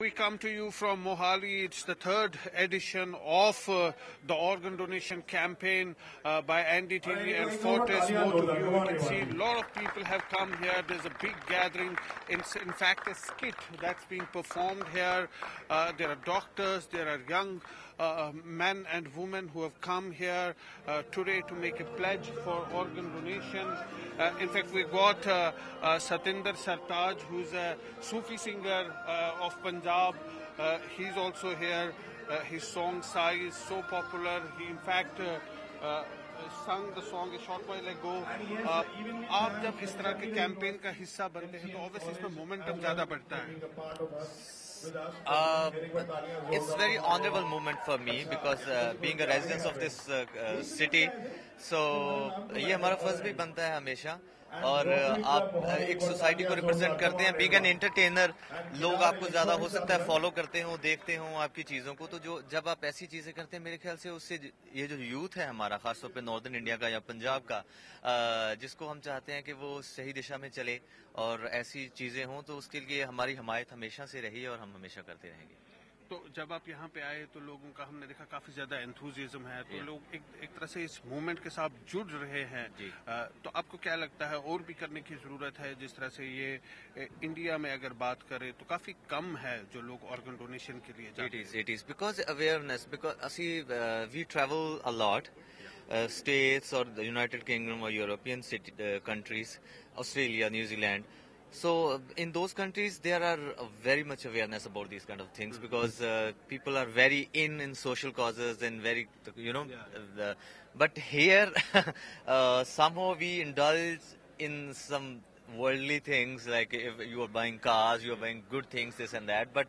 We come to you from Mohali. It's the third edition of uh, the organ donation campaign uh, by NDTV and Fortis View. You can see a lot of people have come here. There's a big gathering. In, in fact, a skit that's being performed here. Uh, there are doctors, there are young uh, men and women who have come here uh, today to make a pledge for organ donation. Uh, in fact, we got uh, uh, Satinder Sartaj, who's a Sufi singer uh, of Punjab. Uh, he's also here. Uh, his song Sai is so popular. He, in fact, uh, uh, sung the song a short while ago. Uh, आप जब इस तरह के campaign का हिस्सा बनते हैं तो ऑब्वियसली इसमें मोमेंटम ज्यादा बढ़ता है Uh, it's very honorable moment for me because uh, being a resident of this uh, uh, city, so ये हमारा फर्ज भी बनता है हमेशा और आप, एक सोसाइटी को रिप्रेजेंट करते हैं बीग एन एंटरटेनर लोग आपको ज़्यादा हो सकता है फॉलो करते हो, देखते हो आपकी चीज़ों को। तो जो, जब आप ऐसी चीज़ें करते हैं, मेरे ख्याल से उससे ये जो यूथ है हमारा, खासतौर पे नॉर्दर्न इंडिया का या पंजाब का जिसको हम चाहते हैं कि वो सही दिशा में चले और ऐसी चीज़ें हों तो उसके लिए हमारी हमायत हमेशा से रही और हम हमेशा करते रहेंगे। तो जब आप यहाँ पे आए तो लोगों का हमने देखा काफ़ी ज़्यादा एंथुजिज्म है। तो लोग एक, एक तरह से इस मूवमेंट के साथ जुड़ रहे हैं। तो आपको क्या लगता है और भी करने की ज़रूरत है जिस तरह से ये इंडिया में अगर बात करें तो काफ़ी कम है जो लोग ऑर्गन डोनेशन के लिए It जाते is, it is. Because awareness. Because uh, see, uh, we travel a lot, uh, states or the United Kingdom or European city, countries, Australia, New Zealand. So uh, in those countries, there are uh, very much awareness about these kind of things because uh, people are very in in social causes and very, you know, Yeah. uh, the, but here uh, somehow we indulge in some worldly things like if you are buying cars you are buying good things this and that but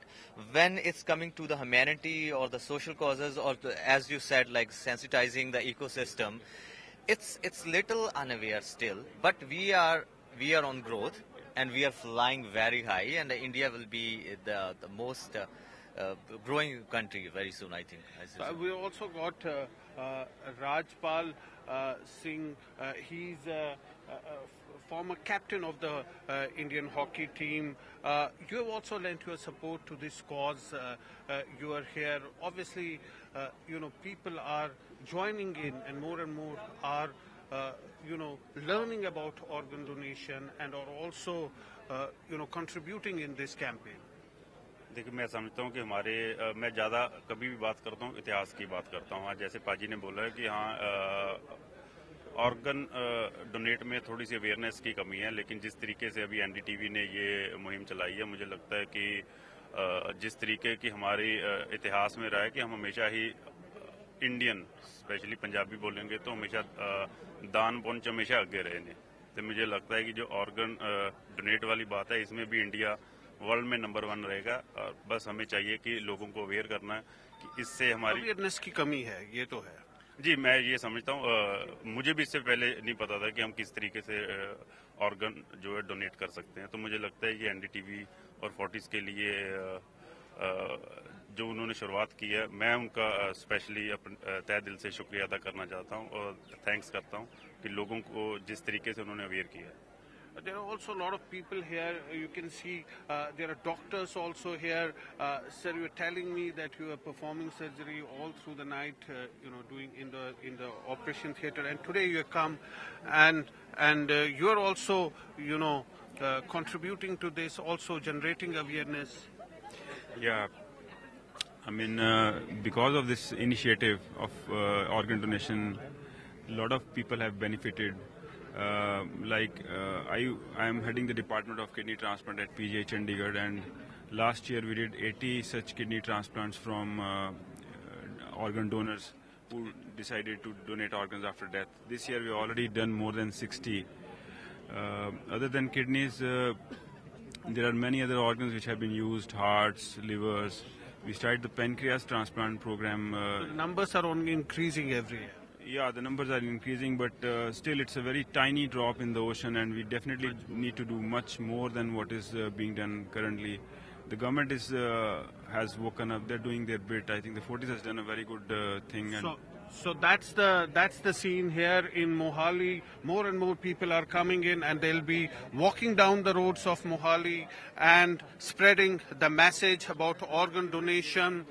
when it's coming to the humanity or the social causes or as you said like sensitizing the ecosystem it's it's little unaware still but we are we are on growth and we are flying very high and india will be the the most uh, uh, growing country very soon i think I uh, we also got uh, uh, Rajpal uh, Singh. Uh, he's a, a, a f- former captain of the uh, Indian hockey team. Uh, you have also lent your support to this cause. Uh, uh, you are here. Obviously, uh, you know people are joining in, and more and more are. Uh, you know, learning about organ donation and are also, uh, you know, contributing in this campaign. देखिए मैं समझता हूँ कि हमारे अ, मैं ज़्यादा कभी भी बात करता हूँ इतिहास की बात करता हूँ आज जैसे पाजी ने बोला है कि हाँ ऑर्गन डोनेट में थोड़ी सी अवेयरनेस की कमी है लेकिन जिस तरीके से अभी एनडीटीवी ने ये मुहिम चलाई है मुझे लगता है कि जिस तरीके की हमारी इतिहास में रहा है कि हम हमेशा ही इंडियन स्पेशली पंजाबी बोलेंगे तो हमेशा दान पुंज हमेशा आगे रहे ने तो मुझे लगता है कि जो ऑर्गन डोनेट वाली बात है इसमें भी इंडिया वर्ल्ड में नंबर वन रहेगा। और बस हमें चाहिए कि लोगों को अवेयर करना है कि इससे हमारी अवेयरनेस की कमी है ये तो है। जी मैं ये समझता हूँ मुझे भी इससे पहले नहीं पता था कि हम किस तरीके से ऑर्गन जो है डोनेट कर सकते हैं। तो मुझे लगता है कि एनडीटीवी और फोर्टिस के लिए अ, अ, जो उन्होंने शुरुआत की है मैं उनका स्पेशली तय दिल से शुक्रिया अदा करना चाहता हूँ और थैंक्स करता हूँ कि लोगों को जिस तरीके से उन्होंने अवेयर किया है There are also a lot of people here. You can see uh, there are doctors also here. Uh, sir, you were telling me that you were performing surgery all through the night. Uh, you know, doing in the in the operation theater, and today you have come, and and uh, you are also you know uh, contributing to this, also generating awareness. Yeah, I mean, uh, because of this initiative of uh, organ donation, a lot of people have benefited. Uh, like uh, I, I am heading the department of kidney transplant at PGI Chandigarh, and last year we did 80 such kidney transplants from uh, uh, organ donors who decided to donate organs after death. This year we have already done more than 60. Uh, other than kidneys, there are many other organs which have been used, hearts, livers. We started the pancreas transplant program. Uh, The numbers are only increasing every year. yeah, the numbers are increasing, but uh, still it's a very tiny drop in the ocean, and we definitely need to do much more than what is uh, being done currently. The government is uh, has woken up; they're doing their bit. I think the Fortis has done a very good uh, thing. And So, So that's the that's the scene here in Mohali. More and more people are coming in, and they'll be walking down the roads of Mohali and spreading the message about organ donation.